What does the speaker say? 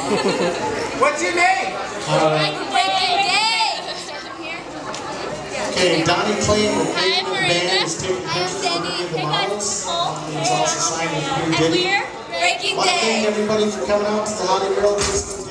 What's your name? Uh, okay, Donnie Clayton with Hi, the Marina. band is taking I'm pictures of Sandy. the Hey, guys, models. Nicole. He's also signed with Green And Diddy. we're Breaking I want to thank everybody for coming out to the Hollywood World Disco